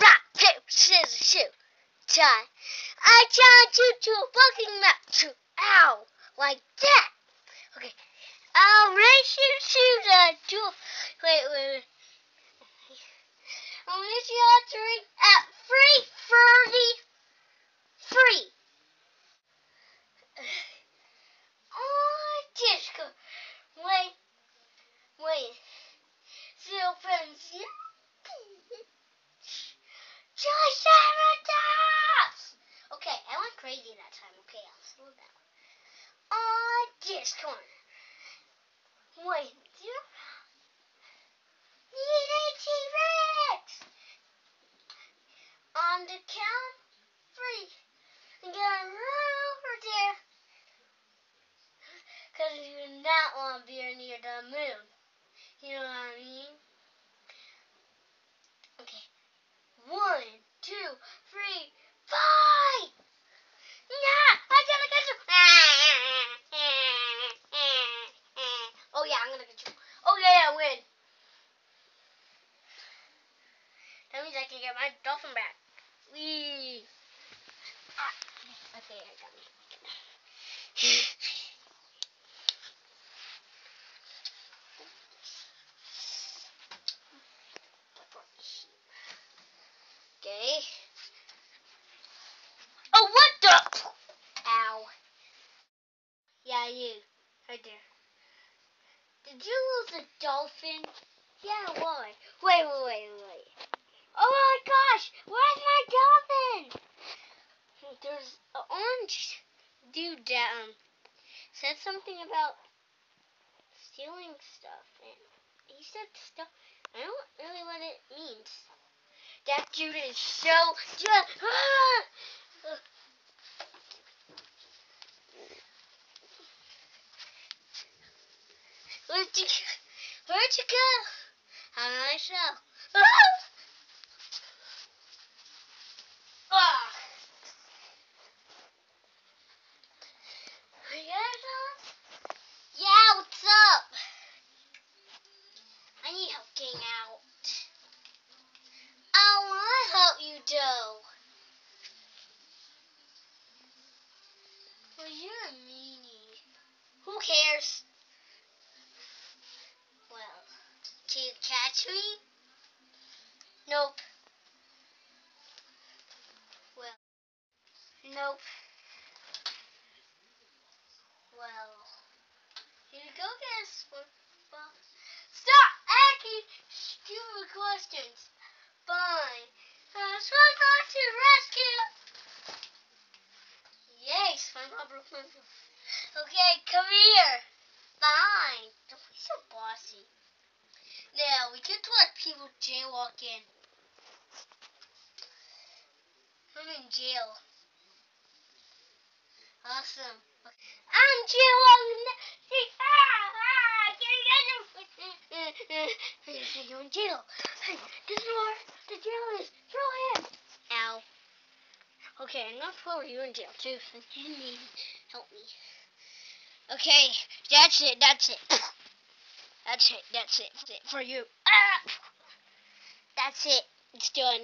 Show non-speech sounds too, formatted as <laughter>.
rock, paper, scissors, shoot. Tie. I challenge you to a fucking match. Ow. Like that. Okay. I'll race you to the duel. Wait, wait, wait. I'll race you all three at free, Furby. Free. Oh, disco. Wait, wait. Zero friends. Triceratops! Okay, I went crazy that time. Okay, I'll slow down. Oh, on this corner. Wait, zero. Need a T-Rex! On the count three. I'm gonna run over there. Because you do not want to be near the moon. You know what I mean? Okay. One, two, three, fight! Yeah, I gotta get you. Oh you. Oh yeah, I win. That means I can get my dolphin back. Wee. Ah, okay, I got me. Okay. Oh, what the? Ow. Yeah, you. Right there. Did you lose a dolphin? Yeah, why? Wait, wait, wait, wait. Oh my gosh! Where's my dolphin? There's an orange dude um, said something about stealing stuff. And he said stuff. I don't really what it means. That dude is so just. <laughs> Where'd you, where'd you go? Show. Ah! You on? Yeah, what's up? I need help getting out. Help you, Joe. Well, you're a meanie. Who cares? Well, me? Nope. Well, nope. Well, here you go, guys. Well, stop asking stupid questions. Fine. Uh, SpongeBob to the rescue! Yay, SpongeBob broke my. Okay, come here. Fine. Don't be so bossy. Now, we get to let people jaywalk in. I'm in jail. Awesome. I'm jaywalking. Ah, ah, You're in <laughs> jail. Hey, this is where the jail is. Throw him. Ow. Okay, I'm not throw you in jail too. Since you need help me. Okay, that's it. That's it. <coughs> That's it. That's it. That's it for you. Ah! That's it. It's done.